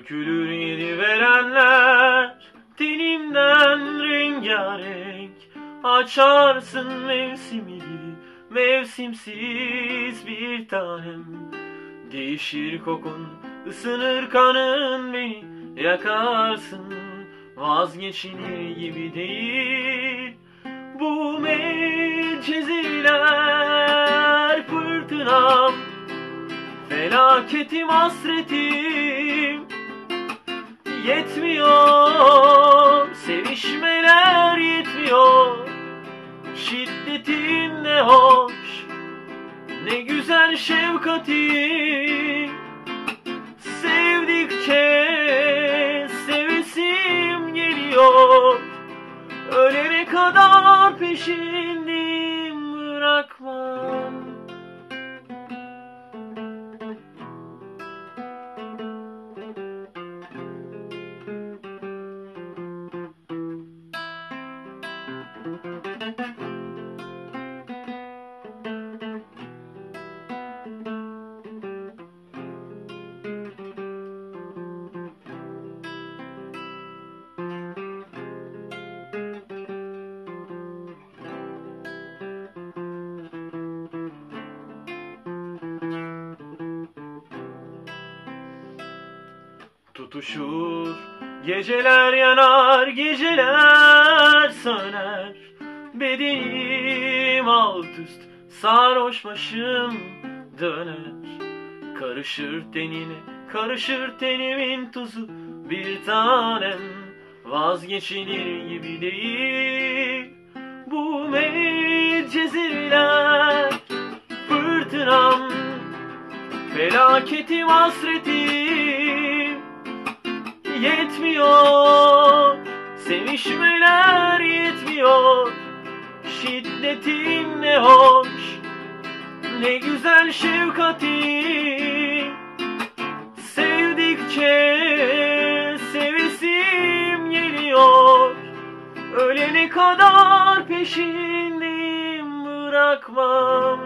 Dökülür yedi verenler Tenimden rengarenk Açarsın mevsimini Mevsimsiz bir tanem. Değişir kokun ısınır kanın beni Yakarsın vazgeçilir gibi değil. Bu medceziler fırtınam Felaketim hasretim Yetmiyor Sevişmeler yetmiyor. Şiddetin ne hoş Ne güzel şefkatin Sevdikçe sevesim geliyor Ölene kadar peşindim Tutuşur Geceler yanar Geceler söner Bedenim alt üst Sarhoş başım döner. Karışır tenine Karışır tenimin tuzu. Bir tanem Vazgeçilir gibi değil. Bu medceziler Fırtınam Felaketim hasretim Yetmiyor Şiddetin ne hoş Ne güzel şefkatin Sevdikçe Sevesim geliyor. Ölene kadar peşindim bırakmam